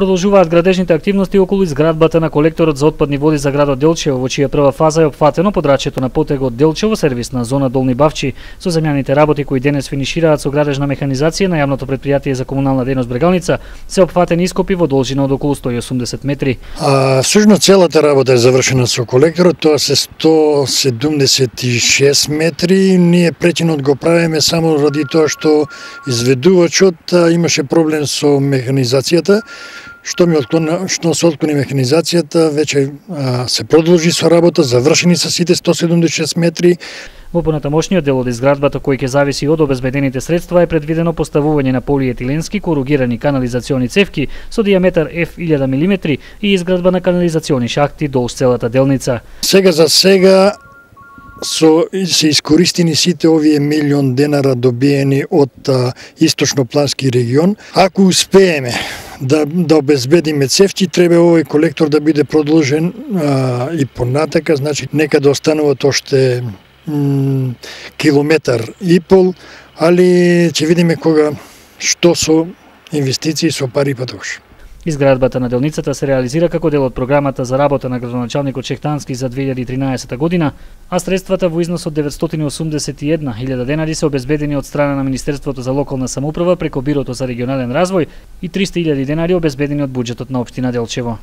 Продолжуваат градежните активности околу изградбата на колекторот за отпадни води за градот Делчево, во чија прва фаза е опфатено подрачјето на потегот Делчево сервисна зона Долни Бавчи, со земјаните работи кои денес финишираат со градежна механизација на јавното предпријатие за комунална дејност Брегалница, се опфатени ископи во должина од околу 180 метри. А, всушност целата работа е завршена со колекторот, тоа се 176 метри, ние пречинот го правиме само ради тоа што изведувачот имаше проблем со механизацијата, што ми отклона, што се отклони механизацијата, веќе а, се продолжи со работа, завршени се сите 176 метри. Во понатамошниот дел од изградбата кој ќе зависи од обезбедените средства е предвидено поставување на полиетиленски коругирани канализациони цевки со диаметар F 1000 мм и изградба на канализациони шахти до целата делница. Сега за сега со се искористени сите овие милион денара добиени од а, источноплански регион. Ако успееме да, да обезбедиме цевти, треба овој колектор да биде продолжен а, и понатака, значи нека да остануваат оште километар и пол, али ќе видиме кога што со инвестиции со пари потош. Изградбата на делницата се реализира како дел од програмата за работа на градоначалникот Чехтански за 2013 година, а средствата во износ од 981.000 денари се обезбедени од страна на Министерството за локална самоуправа преку Бирото за регионален развој и 300.000 денари обезбедени од буџетот на општина Делчево.